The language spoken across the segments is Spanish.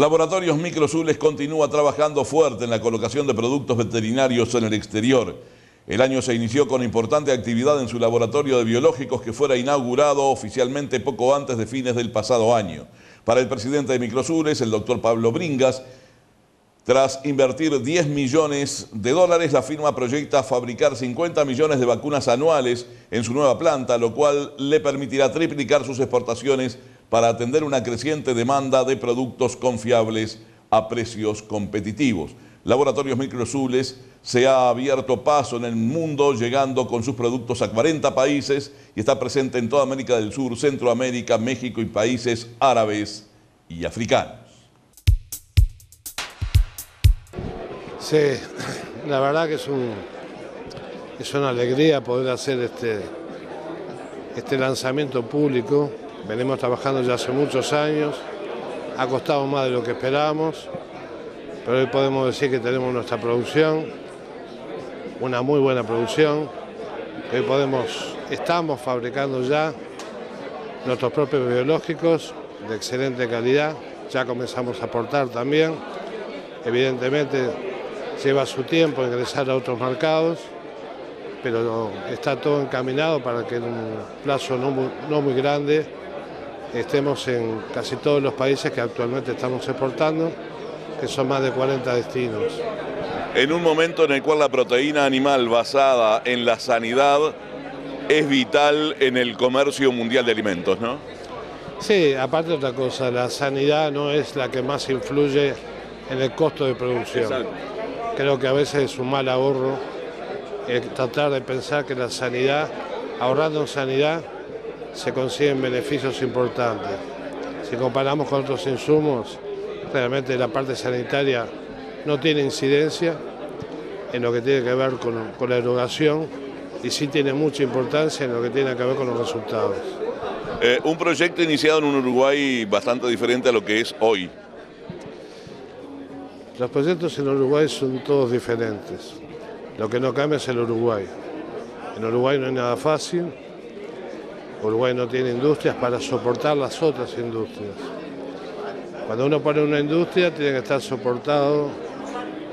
Laboratorios Microzules continúa trabajando fuerte en la colocación de productos veterinarios en el exterior. El año se inició con importante actividad en su laboratorio de biológicos que fuera inaugurado oficialmente poco antes de fines del pasado año. Para el presidente de Microzules, el doctor Pablo Bringas, tras invertir 10 millones de dólares, la firma proyecta fabricar 50 millones de vacunas anuales en su nueva planta, lo cual le permitirá triplicar sus exportaciones para atender una creciente demanda de productos confiables a precios competitivos. Laboratorios Microzules se ha abierto paso en el mundo, llegando con sus productos a 40 países y está presente en toda América del Sur, Centroamérica, México y países árabes y africanos. Sí, la verdad que es, un, una alegría poder hacer este, este lanzamiento público Venimos trabajando ya hace muchos años, ha costado más de lo que esperábamos, pero hoy podemos decir que tenemos nuestra producción, una muy buena producción, hoy podemos, estamos fabricando ya nuestros propios biológicos de excelente calidad, ya comenzamos a aportar también, evidentemente lleva su tiempo ingresar a otros mercados, pero está todo encaminado para que en un plazo no no muy grande estemos en casi todos los países que actualmente estamos exportando, que son más de 40 destinos. En un momento en el cual la proteína animal basada en la sanidad es vital en el comercio mundial de alimentos, ¿no? Sí, aparte de otra cosa, la sanidad no es la que más influye en el costo de producción. Creo que a veces es un mal ahorro tratar de pensar que la sanidad, ahorrando en sanidad, se consiguen beneficios importantes. Si comparamos con otros insumos, realmente la parte sanitaria no tiene incidencia en lo que tiene que ver con, la erogación y sí tiene mucha importancia en lo que tiene que ver con los resultados. Eh, un proyecto iniciado en un Uruguay bastante diferente a lo que es hoy. Los proyectos en Uruguay son todos diferentes. Lo que no cambia es el Uruguay. En Uruguay no hay nada fácil, Uruguay no tiene industrias para soportar las otras industrias. Cuando uno pone una industria tiene que estar soportado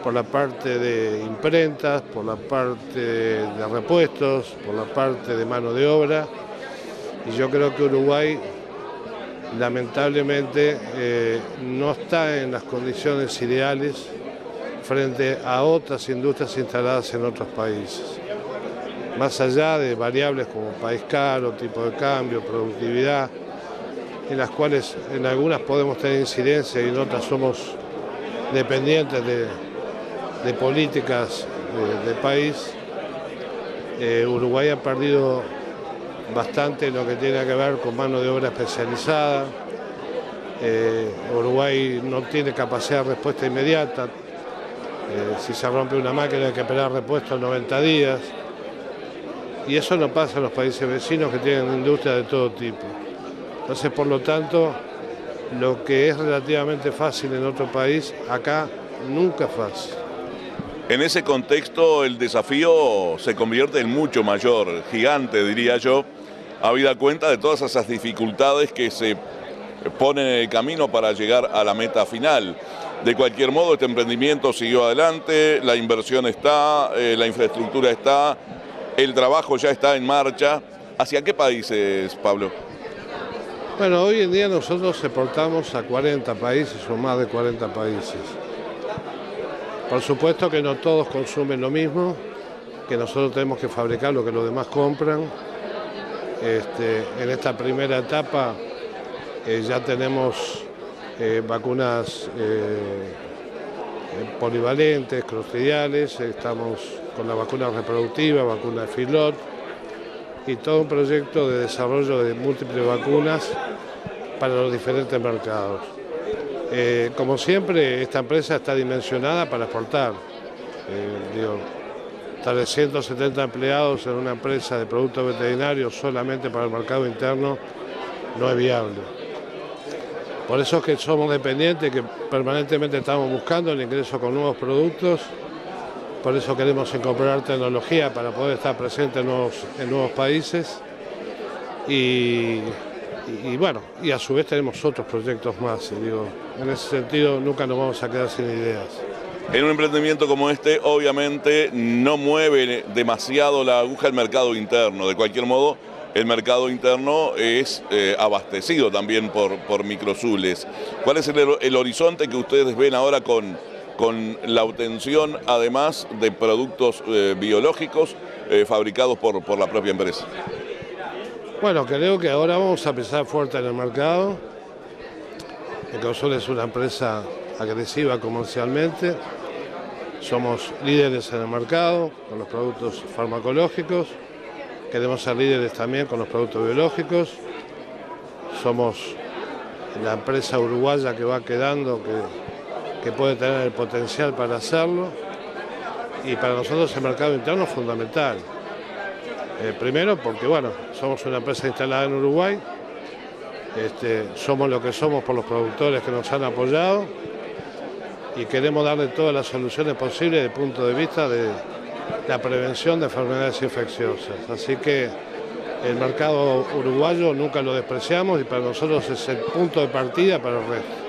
por la parte de imprentas, por la parte de repuestos, por la parte de mano de obra. Y yo creo que Uruguay lamentablemente eh, no está en las condiciones ideales frente a otras industrias instaladas en otros países más allá de variables como país caro, tipo de cambio, productividad, en las cuales en algunas podemos tener incidencia y en otras somos dependientes de, políticas de, país, eh, Uruguay ha perdido bastante en lo que tiene que ver con mano de obra especializada, eh, Uruguay no tiene capacidad de respuesta inmediata, eh, si se rompe una máquina hay que esperar repuesto en 90 días, y eso no pasa en los países vecinos que tienen industria de todo tipo. Entonces, por lo tanto, lo que es relativamente fácil en otro país, acá nunca es fácil. En ese contexto el desafío se convierte en mucho mayor, gigante diría yo, habida cuenta de todas esas dificultades que se ponen en el camino para llegar a la meta final. De cualquier modo, este emprendimiento siguió adelante, la inversión está, eh, la infraestructura está, el trabajo ya está en marcha. ¿Hacia qué países, Pablo? Bueno, hoy en día nosotros exportamos a 40 países o más de 40 países. Por supuesto que no todos consumen lo mismo, que nosotros tenemos que fabricar lo que los demás compran. Este, en esta primera etapa eh, ya tenemos eh, vacunas eh, polivalentes, clostridiales, estamos con la vacuna reproductiva, vacuna de Filot y todo un proyecto de desarrollo de múltiples vacunas para los diferentes mercados. Eh, como siempre, esta empresa está dimensionada para exportar. Eh, digo, 370 empleados en una empresa de productos veterinarios solamente para el mercado interno no es viable. Por eso es que somos dependientes, que permanentemente estamos buscando el ingreso con nuevos productos por eso queremos incorporar tecnología para poder estar presente en nuevos, países y, bueno, y a su vez tenemos otros proyectos más. Digo, en ese sentido nunca nos vamos a quedar sin ideas. En un emprendimiento como este, obviamente no mueve demasiado la aguja el mercado interno. De cualquier modo, el mercado interno es eh, abastecido también por, por microzules. ¿Cuál es el, horizonte que ustedes ven ahora con, con la obtención, además de productos eh, biológicos eh, fabricados por, por la propia empresa? Bueno, creo que ahora vamos a empezar fuerte en el mercado. Ecosol es una empresa agresiva comercialmente. Somos líderes en el mercado con los productos farmacológicos. Queremos ser líderes también con los productos biológicos. Somos la empresa uruguaya que va quedando, que, que puede tener el potencial para hacerlo. Y para nosotros el mercado interno es fundamental. Eh, primero porque bueno, somos una empresa instalada en Uruguay, este, somos lo que somos por los productores que nos han apoyado y queremos darle todas las soluciones posibles desde el punto de vista de la prevención de enfermedades infecciosas. Así que el mercado uruguayo nunca lo despreciamos y para nosotros es el punto de partida para el resto.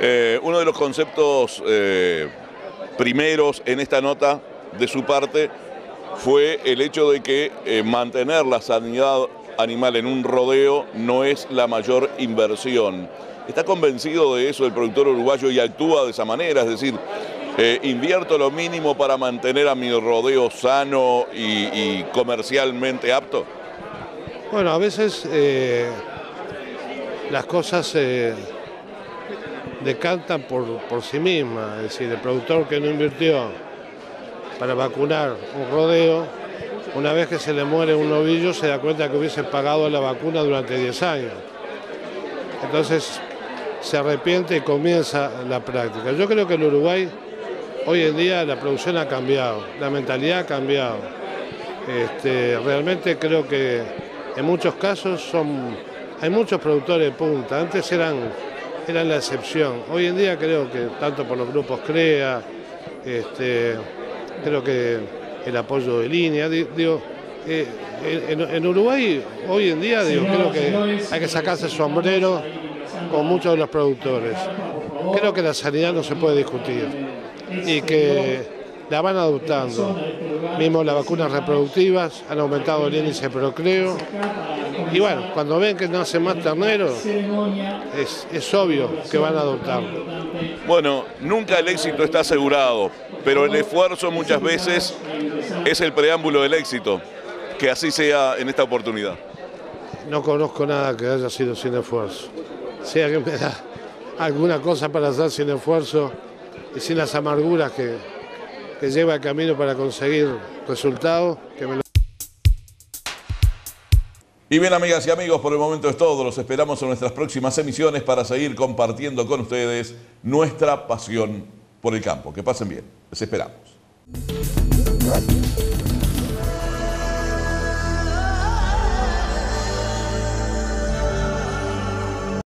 Eh, uno de los conceptos eh, primeros en esta nota de su parte fue el hecho de que eh, mantener la sanidad animal en un rodeo no es la mayor inversión. ¿Está convencido de eso el productor uruguayo y actúa de esa manera? Es decir, invierto lo mínimo para mantener a mi rodeo sano y, comercialmente apto. Bueno, a veces las cosas se decantan por, por sí mismas, es decir, el productor que no invirtió para vacunar un rodeo, una vez que se le muere un novillo se da cuenta que hubiese pagado la vacuna durante 10 años. Entonces se arrepiente y comienza la práctica. Yo creo que en Uruguay hoy en día la producción ha cambiado, la mentalidad ha cambiado. Este, realmente creo que en muchos casos son, hay muchos productores de punta, antes eran, eran la excepción. Hoy en día creo que tanto por los grupos CREA, este, creo que el apoyo de línea, digo, eh, en, Uruguay hoy en día digo, creo que hay que sacarse el sombrero con muchos de los productores. Creo que la sanidad no se puede discutir y que la van adoptando. Mismo las vacunas reproductivas han aumentado el índice de procreo. Y bueno, cuando ven que nace más ternero, es, es obvio que van a adoptarlo. Bueno, nunca el éxito está asegurado, pero el esfuerzo muchas veces es el preámbulo del éxito. Que así sea en esta oportunidad. No conozco nada que haya sido sin esfuerzo. Si alguien me da alguna cosa para hacer sin esfuerzo y sin las amarguras que, que lleva el camino para conseguir resultados. Y bien, amigas y amigos, por el momento es todo. Los esperamos en nuestras próximas emisiones para seguir compartiendo con ustedes nuestra pasión por el campo. Que pasen bien. Les esperamos.